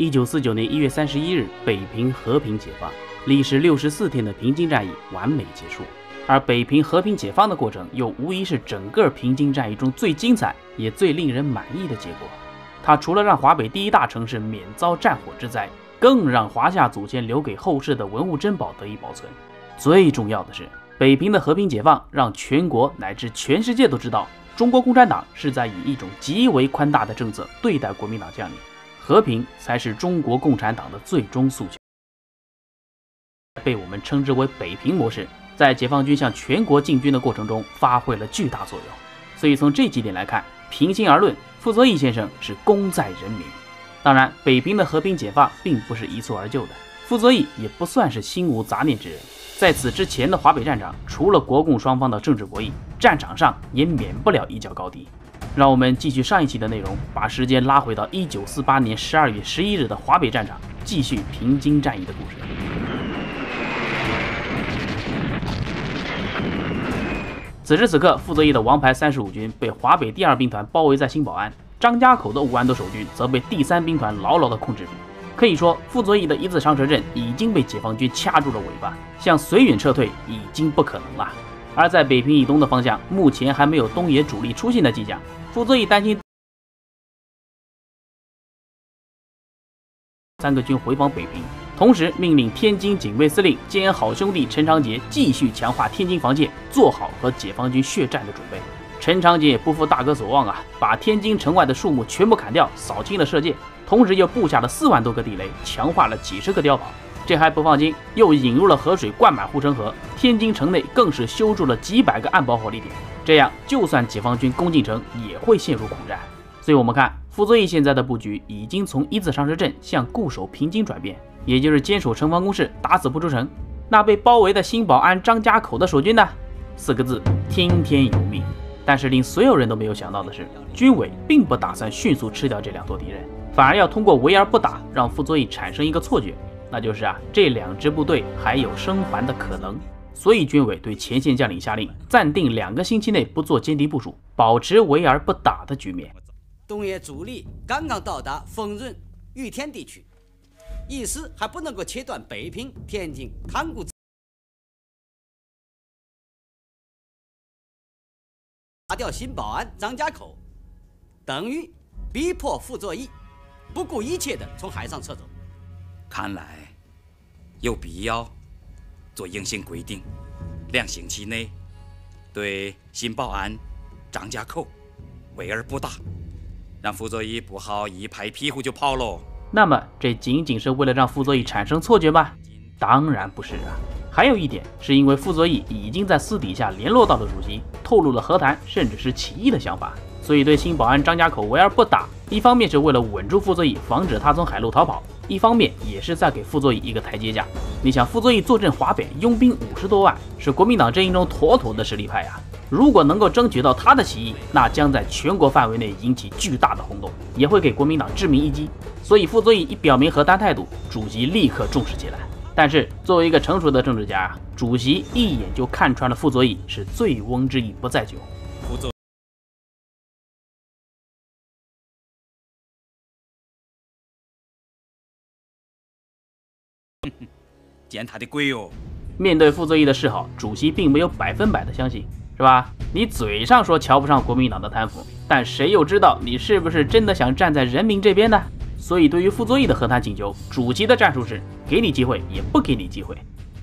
一九四九年一月三十一日，北平和平解放，历时六十四天的平津战役完美结束。而北平和平解放的过程，又无疑是整个平津战役中最精彩也最令人满意的结果。它除了让华北第一大城市免遭战火之灾，更让华夏祖先留给后世的文物珍宝得以保存。最重要的是，北平的和平解放让全国乃至全世界都知道，中国共产党是在以一种极为宽大的政策对待国民党将领，和平才是中国共产党的最终诉求，被我们称之为“北平模式”。在解放军向全国进军的过程中，发挥了巨大作用。所以从这几点来看，平心而论，傅作义先生是功在人民。当然，北平的和平解放并不是一蹴而就的，傅作义也不算是心无杂念之人。在此之前的华北战场，除了国共双方的政治博弈，战场上也免不了一较高低。让我们继续上一期的内容，把时间拉回到一九四八年十二月十一日的华北战场，继续平津战役的故事。此时此刻，傅作义的王牌三十五军被华北第二兵团包围在新保安，张家口的五万多守军则被第三兵团牢牢地控制住。可以说，傅作义的一字长蛇阵已经被解放军掐住了尾巴，向绥远撤退已经不可能了。而在北平以东的方向，目前还没有东野主力出现的迹象。傅作义担心三个军回防北平。同时命令天津警备司令兼好兄弟陈长捷继续强化天津防线，做好和解放军血战的准备。陈长捷也不负大哥所望啊，把天津城外的树木全部砍掉，扫清了射界，同时又布下了四万多个地雷，强化了几十个碉堡。这还不放心，又引入了河水灌满护城河，天津城内更是修筑了几百个暗堡火力点。这样，就算解放军攻进城，也会陷入苦战。所以，我们看傅作义现在的布局已经从一字长蛇阵向固守平津转变。也就是坚守城防工事，打死不出城。那被包围的新保安张家口的守军呢？四个字：听天由命。但是令所有人都没有想到的是，军委并不打算迅速吃掉这两座敌人，反而要通过围而不打，让傅作义产生一个错觉，那就是啊，这两支部队还有生还的可能。所以军委对前线将领下令，暂定两个星期内不做歼敌部署，保持围而不打的局面。东野主力刚刚到达丰润、玉田地区。一时还不能够切断北平、天津、塘沽，打掉新保安、张家口，等于逼迫傅作义不顾一切的从海上撤走。看来有必要做硬性规定，两星期内对新保安、张家口围而不打，让傅作义不好一拍屁股就跑喽。那么这仅仅是为了让傅作义产生错觉吗？当然不是啊！还有一点是因为傅作义已经在私底下联络到了主席，透露了和谈甚至是起义的想法，所以对新保安张家口围而不打，一方面是为了稳住傅作义，防止他从海路逃跑；一方面也是在给傅作义一个台阶下。你想，傅作义坐镇华北，拥兵五十多万，是国民党阵营中妥妥的实力派呀！如果能够争取到他的起义，那将在全国范围内引起巨大的轰动，也会给国民党致命一击。所以傅作义一表明和谈态度，主席立刻重视起来。但是作为一个成熟的政治家，主席一眼就看穿了傅作义是醉翁之意不在酒。见他的鬼哟！面对傅作义的示好，主席并没有百分百的相信。是吧？你嘴上说瞧不上国民党的贪腐，但谁又知道你是不是真的想站在人民这边呢？所以，对于傅作义的和谈请求，主席的战术是给你机会，也不给你机会。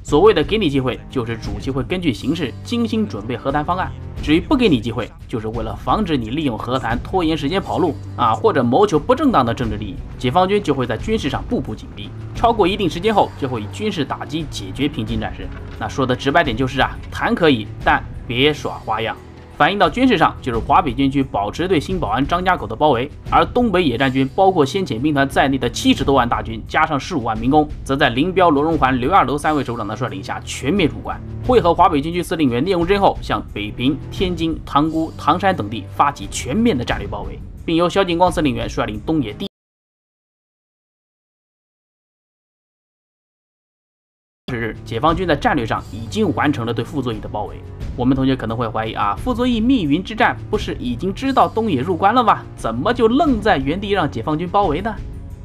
所谓的给你机会，就是主席会根据形势精心准备和谈方案；至于不给你机会，就是为了防止你利用和谈拖延时间跑路啊，或者谋求不正当的政治利益，解放军就会在军事上步步紧逼，超过一定时间后，就会以军事打击解决平津战事。那说的直白点就是啊，谈可以，但。别耍花样，反映到军事上，就是华北军区保持对新保安张家口的包围，而东北野战军包括先遣兵团在内的七十多万大军，加上十五万民工，则在林彪、罗荣桓、刘亚楼三位首长的率领下全面入关，会合华北军区司令员聂荣臻后，向北平、天津、塘沽、唐山等地发起全面的战略包围，并由萧劲光司令员率领东野第。日，解放军在战略上已经完成了对傅作义的包围。我们同学可能会怀疑啊，傅作义密云之战不是已经知道东野入关了吗？怎么就愣在原地让解放军包围呢？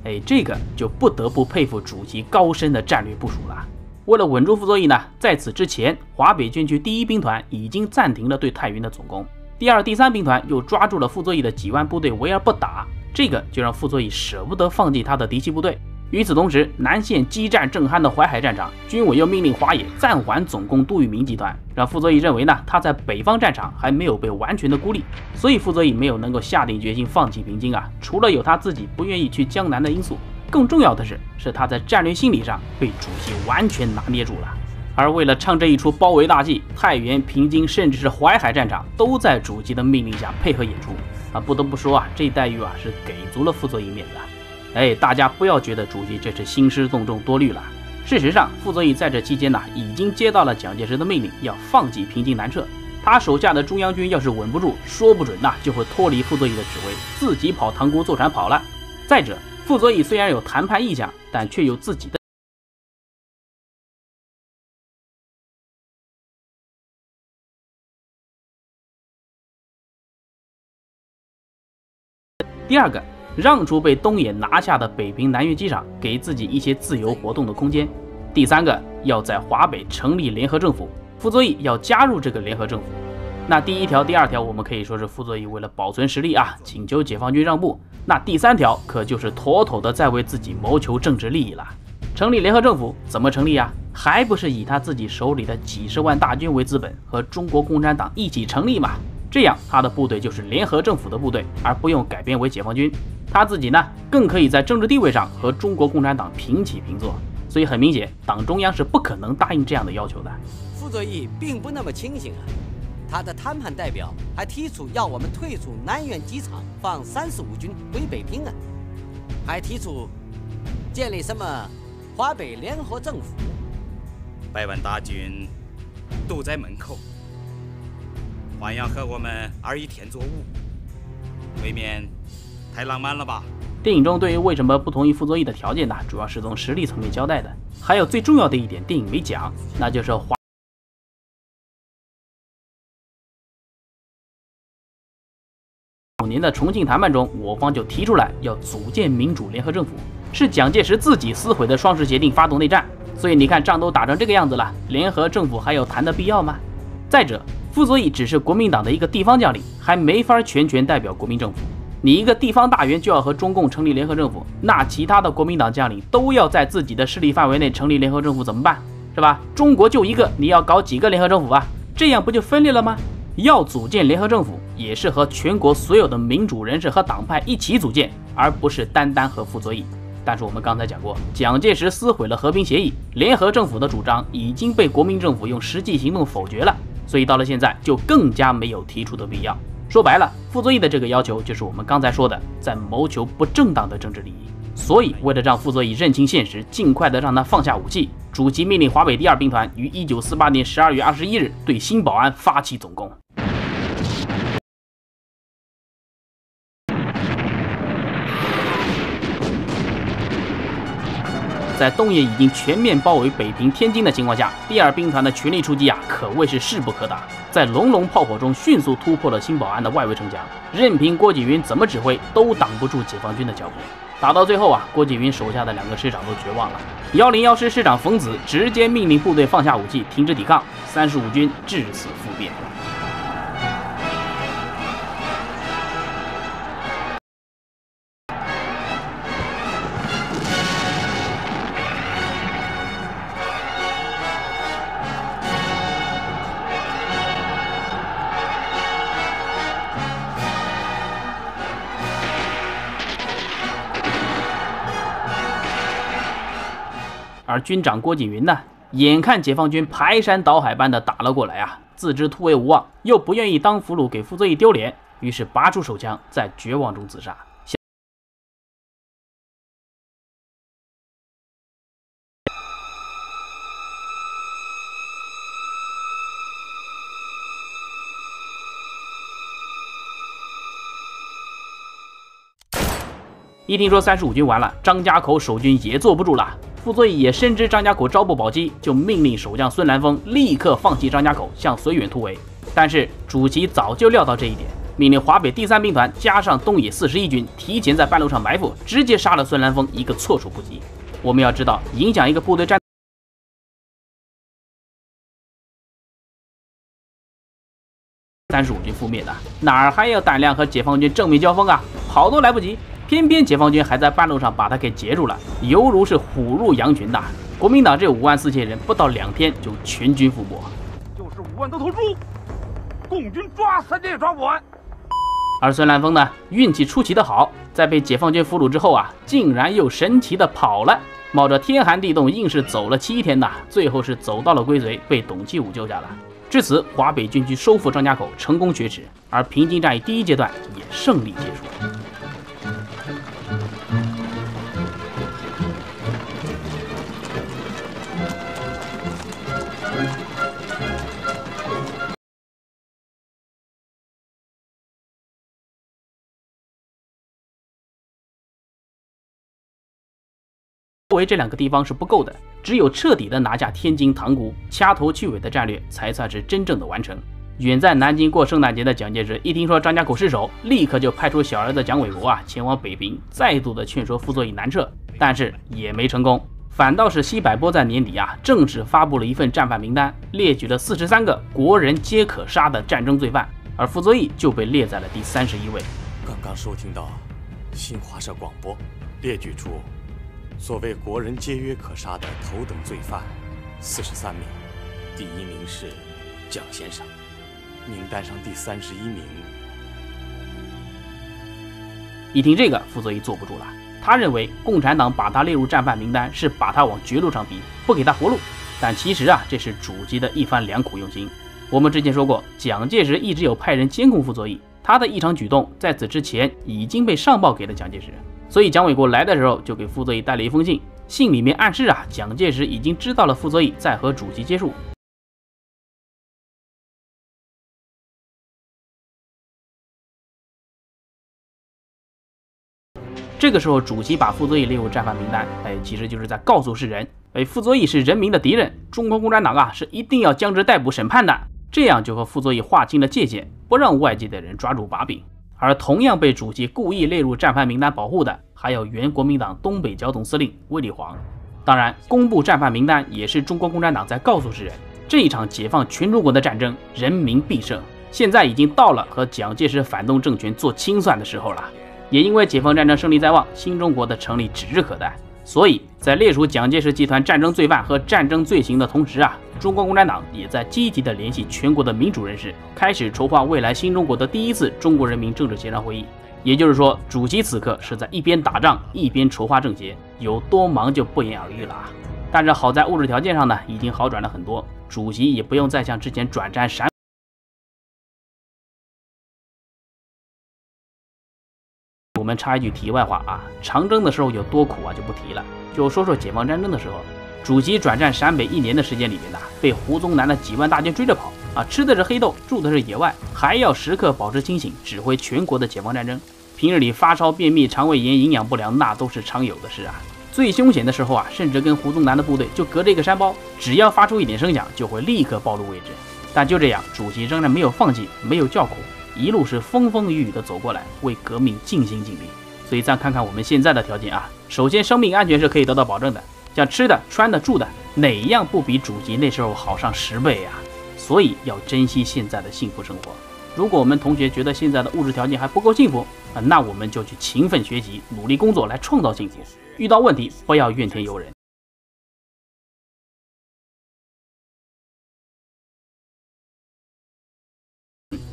哎，这个就不得不佩服主席高深的战略部署了。为了稳住傅作义呢，在此之前，华北军区第一兵团已经暂停了对太原的总攻，第二、第三兵团又抓住了傅作义的几万部队围而不打，这个就让傅作义舍不得放弃他的嫡系部队。与此同时，南线激战正酣的淮海战场，军委又命令华野暂缓总攻杜聿明集团，让傅作义认为呢，他在北方战场还没有被完全的孤立，所以傅作义没有能够下定决心放弃平津啊。除了有他自己不愿意去江南的因素。更重要的是，是他在战略心理上被主席完全拿捏住了。而为了唱这一出包围大计，太原、平津，甚至是淮海战场，都在主席的命令下配合演出。啊，不得不说啊，这待遇啊是给足了傅作义面子。哎，大家不要觉得主席这是兴师动众多虑了。事实上，傅作义在这期间呢，已经接到了蒋介石的命令，要放弃平津南撤。他手下的中央军要是稳不住，说不准呐就会脱离傅作义的指挥，自己跑塘沽坐船跑了。再者，傅作义虽然有谈判意向，但却有自己的。第二个，让出被东野拿下的北平南苑机场，给自己一些自由活动的空间。第三个，要在华北成立联合政府，傅作义要加入这个联合政府。那第一条、第二条，我们可以说是傅作义为了保存实力啊，请求解放军让步。那第三条可就是妥妥的在为自己谋求政治利益了。成立联合政府怎么成立啊？还不是以他自己手里的几十万大军为资本，和中国共产党一起成立嘛？这样他的部队就是联合政府的部队，而不用改编为解放军。他自己呢，更可以在政治地位上和中国共产党平起平坐。所以很明显，党中央是不可能答应这样的要求的。傅作义并不那么清醒啊。他的谈判代表还提出要我们退出南苑机场，放三十五军回北平啊，还提出建立什么华北联合政府。百万大军堵在门口，还要和我们二一天作物，未免太浪漫了吧？电影中对于为什么不同意傅作义的条件呢？主要是从实力层面交代的，还有最重要的一点，电影没讲，那就是华。五年的重庆谈判中，我方就提出来要组建民主联合政府，是蒋介石自己撕毁的双十协定发动内战。所以你看，仗都打成这个样子了，联合政府还有谈的必要吗？再者，傅作义只是国民党的一个地方将领，还没法全权代表国民政府。你一个地方大员就要和中共成立联合政府，那其他的国民党将领都要在自己的势力范围内成立联合政府，怎么办？是吧？中国就一个，你要搞几个联合政府啊？这样不就分裂了吗？要组建联合政府，也是和全国所有的民主人士和党派一起组建，而不是单单和傅作义。但是我们刚才讲过，蒋介石撕毁了和平协议，联合政府的主张已经被国民政府用实际行动否决了，所以到了现在就更加没有提出的必要。说白了，傅作义的这个要求就是我们刚才说的，在谋求不正当的政治利益。所以，为了让傅作义认清现实，尽快的让他放下武器，主席命令华北第二兵团于一九四八年十二月二十一日对新保安发起总攻。在东野已经全面包围北平、天津的情况下，第二兵团的全力出击啊，可谓是势不可挡。在隆隆炮火中，迅速突破了新保安的外围城墙，任凭郭景云怎么指挥，都挡不住解放军的脚步。打到最后啊，郭景云手下的两个师长都绝望了。幺零幺师师长冯子直接命令部队放下武器，停止抵抗，三十五军至此复变。而军长郭锦云呢，眼看解放军排山倒海般的打了过来啊，自知突围无望，又不愿意当俘虏给傅作义丢脸，于是拔出手枪，在绝望中自杀。一听说三十五军完了，张家口守军也坐不住了。傅作义也深知张家口朝不保机，就命令守将孙兰峰立刻放弃张家口，向绥远突围。但是主席早就料到这一点，命令华北第三兵团加上东野四十一军提前在半路上埋伏，直接杀了孙兰峰一个措手不及。我们要知道，影响一个部队战。三十五军覆灭的，哪儿还有胆量和解放军正面交锋啊？跑都来不及，偏偏解放军还在半路上把他给截住了，犹如是虎入羊群呐！国民党这五万四千人，不到两天就全军覆没。就是五万多头猪，共军抓三天也抓不完。而孙兰峰呢，运气出奇的好，在被解放军俘虏之后啊，竟然又神奇的跑了，冒着天寒地冻，硬是走了七天呐，最后是走到了归绥，被董其武救下了。至此，华北军区收复张家口成功雪耻，而平津战役第一阶段也胜利结束。作为这两个地方是不够的，只有彻底的拿下天津塘沽，掐头去尾的战略才算是真正的完成。远在南京过圣诞节的蒋介石一听说张家口失守，立刻就派出小儿子蒋纬国啊前往北平，再度的劝说傅作义南撤，但是也没成功，反倒是西柏坡在年底啊正式发布了一份战犯名单，列举了四十三个国人皆可杀的战争罪犯，而傅作义就被列在了第三十一位。刚刚收听到新华社广播，列举出。所谓国人皆曰可杀的头等罪犯，四十三名，第一名是蒋先生，名单上第三十一名。一听这个，傅作义坐不住了。他认为共产党把他列入战犯名单，是把他往绝路上逼，不给他活路。但其实啊，这是主席的一番良苦用心。我们之前说过，蒋介石一直有派人监控傅作义，他的异常举动在此之前已经被上报给了蒋介石。所以蒋纬国来的时候就给傅作义带了一封信，信里面暗示啊，蒋介石已经知道了傅作义在和主席接触。这个时候，主席把傅作义列入战犯名单，哎，其实就是在告诉世人，哎，傅作义是人民的敌人，中国共产党啊是一定要将之逮捕审判的，这样就和傅作义划清了界限，不让外界的人抓住把柄。而同样被主席故意列入战犯名单保护的，还有原国民党东北剿总司令卫立煌。当然，公布战犯名单也是中国共产党在告诉世人，这一场解放全中国的战争，人民必胜。现在已经到了和蒋介石反动政权做清算的时候了。也因为解放战争胜利在望，新中国的成立指日可待。所以在列出蒋介石集团战争罪犯和战争罪行的同时啊，中国共产党也在积极的联系全国的民主人士，开始筹划未来新中国的第一次中国人民政治协商会议。也就是说，主席此刻是在一边打仗一边筹划政协，有多忙就不言而喻了啊。但是好在物质条件上呢，已经好转了很多，主席也不用再像之前转战陕。我们插一句题外话啊，长征的时候有多苦啊就不提了，就说说解放战争的时候，主席转战陕北一年的时间里面呢，被胡宗南的几万大军追着跑啊，吃的是黑豆，住的是野外，还要时刻保持清醒，指挥全国的解放战争。平日里发烧、便秘、肠胃炎、营养不良，那都是常有的事啊。最凶险的时候啊，甚至跟胡宗南的部队就隔着一个山包，只要发出一点声响，就会立刻暴露位置。但就这样，主席仍然没有放弃，没有叫苦。一路是风风雨雨的走过来，为革命尽心尽力。所以再看看我们现在的条件啊，首先生命安全是可以得到保证的，像吃的、穿的、住的，哪一样不比主席那时候好上十倍啊？所以要珍惜现在的幸福生活。如果我们同学觉得现在的物质条件还不够幸福啊，那我们就去勤奋学习，努力工作来创造幸福。遇到问题不要怨天尤人。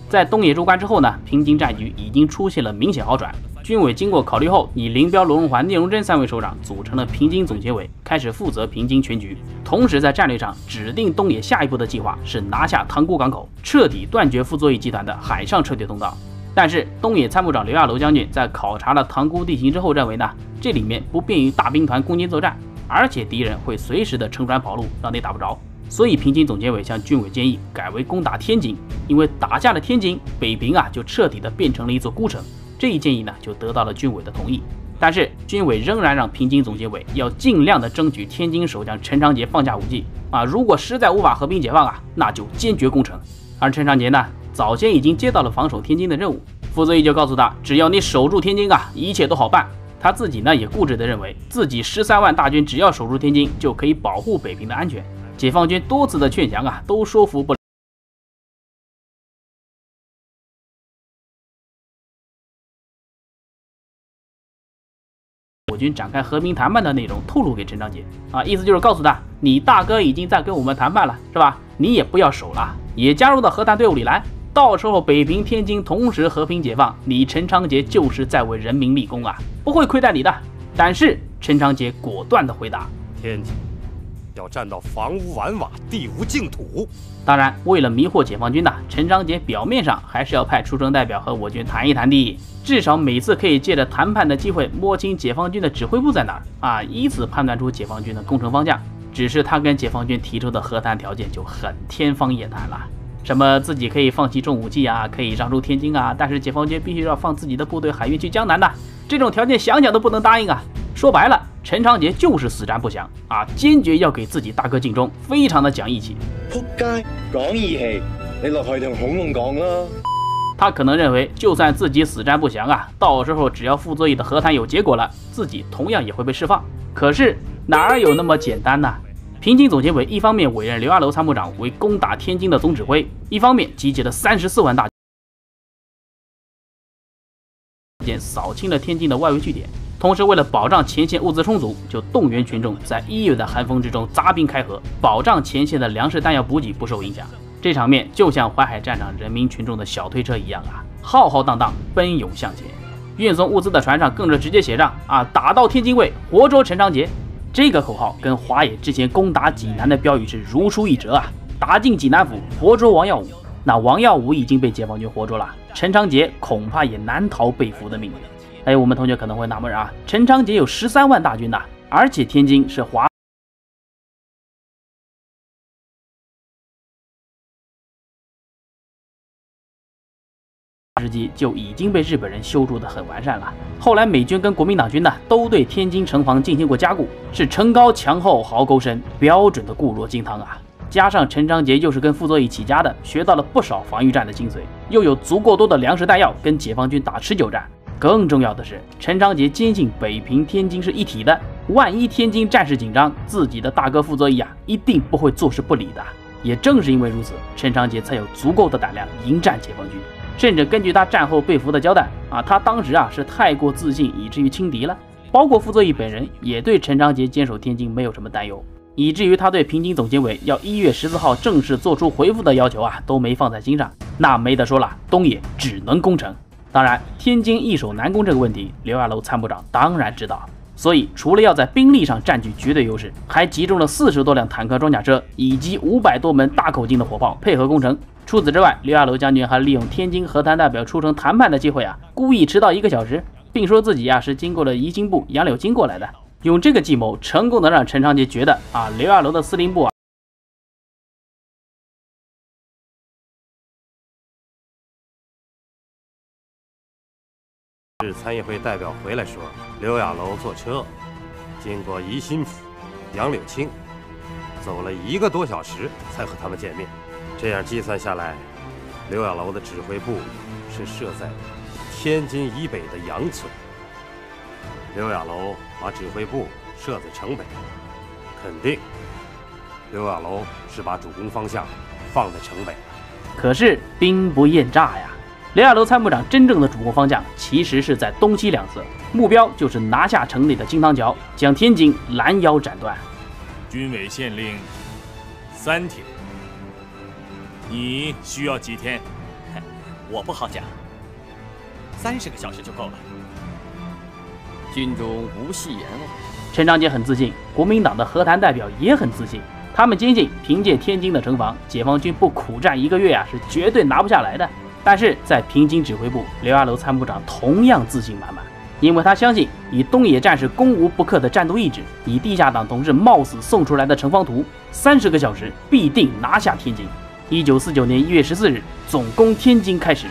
在东野入关之后呢，平津战局已经出现了明显好转。军委经过考虑后，以林彪、罗荣桓、聂荣臻三位首长组成了平津总结委，开始负责平津全局。同时，在战略上指定东野下一步的计划是拿下塘沽港口，彻底断绝傅作义集团的海上撤退通道。但是，东野参谋长刘亚楼将军在考察了塘沽地形之后，认为呢，这里面不便于大兵团攻坚作战，而且敌人会随时的乘船跑路，让你打不着。所以，平津总监委向军委建议改为攻打天津，因为打下了天津，北平啊就彻底的变成了一座孤城。这一建议呢，就得到了军委的同意。但是，军委仍然让平津总监委要尽量的争取天津守将陈长捷放下武器啊，如果实在无法和平解放啊，那就坚决攻城。而陈长捷呢，早先已经接到了防守天津的任务，傅作义就告诉他，只要你守住天津啊，一切都好办。他自己呢也固执地认为自己十三万大军只要守住天津，就可以保护北平的安全。解放军多次的劝降啊，都说服不了。我军展开和平谈判的内容透露给陈昌杰啊，意思就是告诉他，你大哥已经在跟我们谈判了，是吧？你也不要守了，也加入到和谈队伍里来。到时候北平、天津同时和平解放，你陈昌杰就是在为人民立功啊，不会亏待你的。但是陈昌杰果断的回答：天津要占到房无完瓦、地无净土。当然，为了迷惑解放军呐，陈章杰表面上还是要派出征代表和我军谈一谈的，至少每次可以借着谈判的机会摸清解放军的指挥部在哪儿啊，以此判断出解放军的攻城方向。只是他跟解放军提出的和谈条件就很天方夜谭了。什么自己可以放弃重武器啊，可以让出天津啊，但是解放军必须要放自己的部队海运去江南的，这种条件想想都不能答应啊！说白了，陈长捷就是死战不降啊，坚决要给自己大哥尽忠，非常的讲义气。扑街，讲义气，你落去同孔融讲啦。他可能认为，就算自己死战不降啊，到时候只要傅作义的和谈有结果了，自己同样也会被释放。可是哪有那么简单呢？平津总监委一方面委任刘亚楼参谋长为攻打天津的总指挥，一方面集结了三十四万大军，扫清了天津的外围据点。同时，为了保障前线物资充足，就动员群众在一月的寒风之中扎兵开河，保障前线的粮食弹药补给不受影响。这场面就像淮海战场人民群众的小推车一样啊，浩浩荡荡奔涌向前。运送物资的船上更是直接写上啊，打到天津卫，活捉陈长捷。这个口号跟华野之前攻打济南的标语是如出一辙啊！打进济南府，活捉王耀武。那王耀武已经被解放军活捉了，陈长捷恐怕也难逃被俘的命运。哎，我们同学可能会纳闷啊，陈长捷有十三万大军呐，而且天津是华。时期就已经被日本人修筑的很完善了。后来美军跟国民党军呢，都对天津城防进行过加固，是城高墙厚壕沟深，标准的固若金汤啊。加上陈昌杰又是跟傅作义起家的，学到了不少防御战的精髓，又有足够多的粮食弹药跟解放军打持久战。更重要的是，陈章杰坚信北平、天津是一体的，万一天津战事紧张，自己的大哥傅作义啊，一定不会坐视不理的。也正是因为如此，陈章杰才有足够的胆量迎战解放军。甚至根据他战后被俘的交代啊，他当时啊是太过自信，以至于轻敌了。包括傅作义本人也对陈章捷坚守天津没有什么担忧，以至于他对平津总监委要一月十四号正式做出回复的要求啊都没放在心上。那没得说了，东野只能攻城。当然，天津易守难攻这个问题，刘亚楼参谋长当然知道，所以除了要在兵力上占据绝对优势，还集中了四十多辆坦克装甲车以及五百多门大口径的火炮配合攻城。除此之外，刘亚楼将军还利用天津和谈代表出城谈判的机会啊，故意迟到一个小时，并说自己呀是经过了宜兴部杨柳津过来的，用这个计谋成功的让陈长捷觉得啊，刘亚楼的司令部啊，参议会代表回来说，刘亚楼坐车经过宜兴府、杨柳青，走了一个多小时才和他们见面。这样计算下来，刘亚楼的指挥部是设在天津以北的杨村。刘亚楼把指挥部设在城北，肯定刘亚楼是把主攻方向放在城北。可是兵不厌诈呀，刘亚楼参谋长真正的主攻方向其实是在东西两侧，目标就是拿下城内的金汤桥，将天津拦腰斩断。军委县令三天。你需要几天？我不好讲，三十个小时就够了。军中无戏言哦。陈长杰很自信，国民党的和谈代表也很自信，他们坚信凭借天津的城防，解放军不苦战一个月啊，是绝对拿不下来的。但是在平津指挥部，刘亚楼参谋长同样自信满满，因为他相信以东野战士攻无不克的战斗意志，以地下党同志冒死送出来的城防图，三十个小时必定拿下天津。一九四九年一月十四日，总攻天津开始。